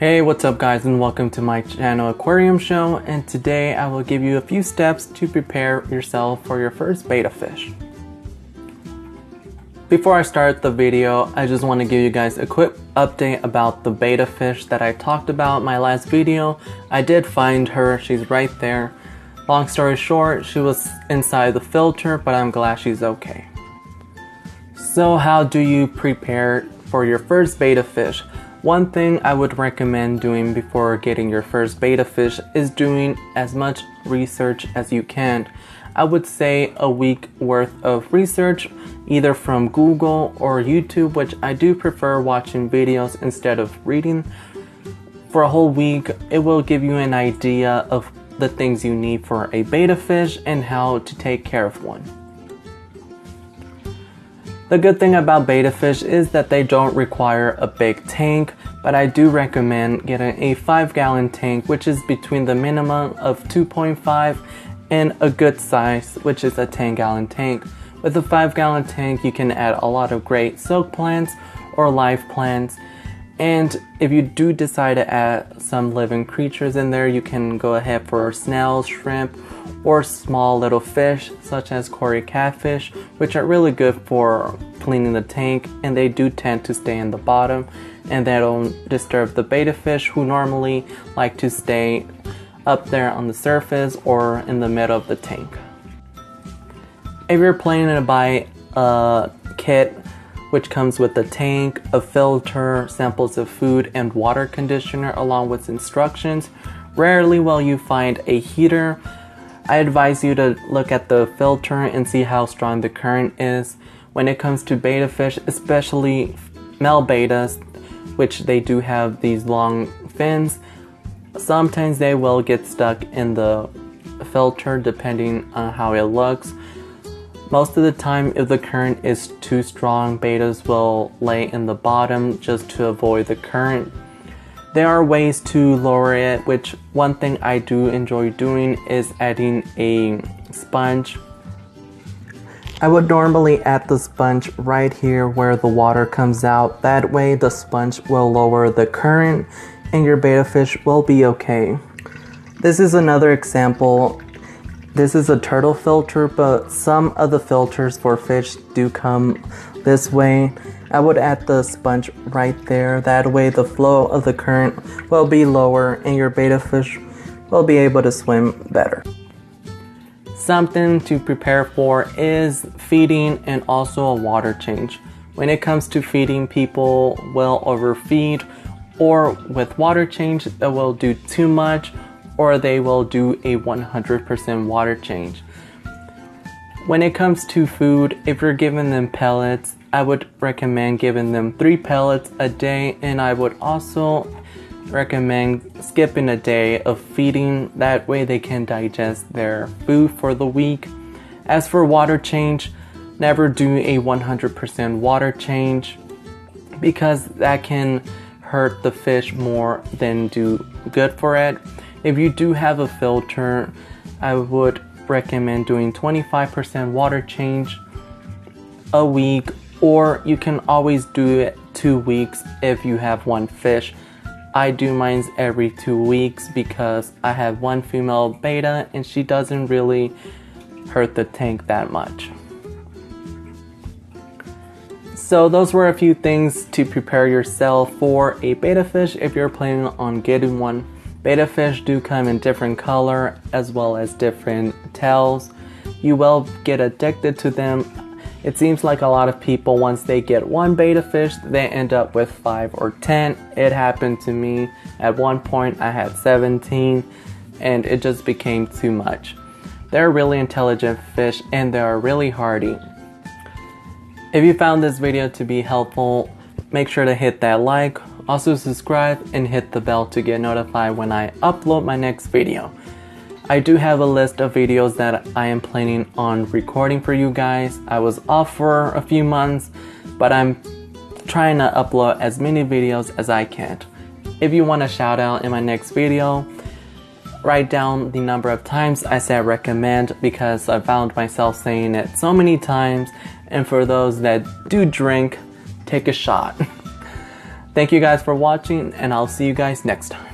Hey, what's up guys and welcome to my channel Aquarium Show and today I will give you a few steps to prepare yourself for your first betta fish. Before I start the video, I just want to give you guys a quick update about the betta fish that I talked about in my last video. I did find her, she's right there. Long story short, she was inside the filter, but I'm glad she's okay. So how do you prepare for your first betta fish? One thing I would recommend doing before getting your first betta fish is doing as much research as you can. I would say a week worth of research either from Google or YouTube, which I do prefer watching videos instead of reading. For a whole week, it will give you an idea of the things you need for a betta fish and how to take care of one. The good thing about betta fish is that they don't require a big tank, but I do recommend getting a 5 gallon tank, which is between the minimum of 2.5 and a good size, which is a 10 gallon tank. With a 5 gallon tank, you can add a lot of great silk plants or live plants. And if you do decide to add some living creatures in there, you can go ahead for snails, shrimp, or small little fish such as Cory catfish, which are really good for cleaning the tank and they do tend to stay in the bottom and don't disturb the betta fish who normally like to stay up there on the surface or in the middle of the tank. If you're planning to buy a kit which comes with a tank, a filter, samples of food, and water conditioner along with instructions, rarely will you find a heater I advise you to look at the filter and see how strong the current is. When it comes to betta fish, especially male bettas, which they do have these long fins, sometimes they will get stuck in the filter depending on how it looks. Most of the time, if the current is too strong, betas will lay in the bottom just to avoid the current. There are ways to lower it, which one thing I do enjoy doing is adding a sponge. I would normally add the sponge right here where the water comes out. That way the sponge will lower the current and your betta fish will be okay. This is another example. This is a turtle filter, but some of the filters for fish do come this way. I would add the sponge right there. That way the flow of the current will be lower and your betta fish will be able to swim better. Something to prepare for is feeding and also a water change. When it comes to feeding, people will overfeed or with water change, they will do too much or they will do a 100% water change. When it comes to food, if you're giving them pellets, I would recommend giving them three pellets a day, and I would also recommend skipping a day of feeding. That way, they can digest their food for the week. As for water change, never do a 100% water change because that can hurt the fish more than do good for it. If you do have a filter, I would recommend doing 25% water change a week or you can always do it two weeks if you have one fish. I do mine every two weeks because I have one female beta and she doesn't really hurt the tank that much. So those were a few things to prepare yourself for a betta fish if you're planning on getting one. Betta fish do come in different color as well as different tails. You will get addicted to them it seems like a lot of people, once they get one beta fish, they end up with 5 or 10. It happened to me. At one point, I had 17, and it just became too much. They're really intelligent fish and they are really hardy. If you found this video to be helpful, make sure to hit that like, also subscribe, and hit the bell to get notified when I upload my next video. I do have a list of videos that I am planning on recording for you guys. I was off for a few months, but I'm trying to upload as many videos as I can. If you want a shout out in my next video, write down the number of times I said recommend because I found myself saying it so many times. And for those that do drink, take a shot. Thank you guys for watching, and I'll see you guys next time.